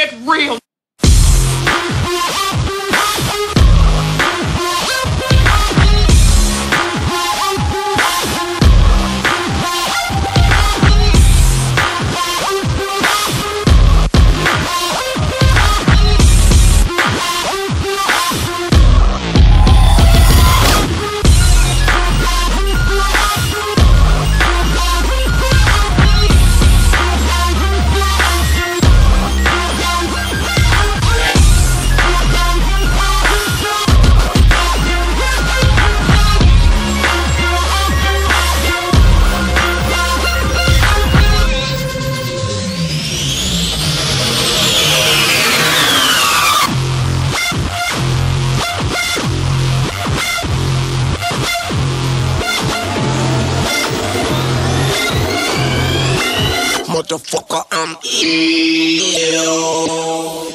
get real. Motherfucker, I'm ill.